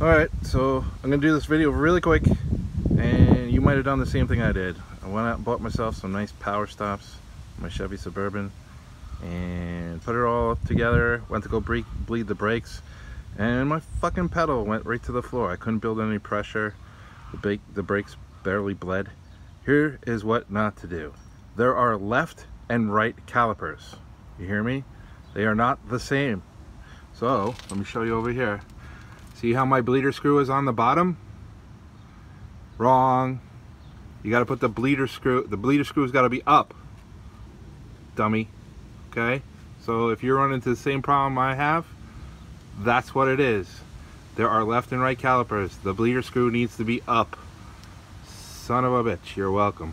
Alright, so I'm gonna do this video really quick and you might have done the same thing I did. I went out and bought myself some nice Powerstops, my Chevy Suburban, and put it all together, went to go bleed the brakes, and my fucking pedal went right to the floor. I couldn't build any pressure, the, brake, the brakes barely bled. Here is what not to do. There are left and right calipers. You hear me? They are not the same. So, let me show you over here. See how my bleeder screw is on the bottom? Wrong. You got to put the bleeder screw, the bleeder screw's got to be up. Dummy. Okay? So if you're running into the same problem I have, that's what it is. There are left and right calipers. The bleeder screw needs to be up. Son of a bitch, you're welcome.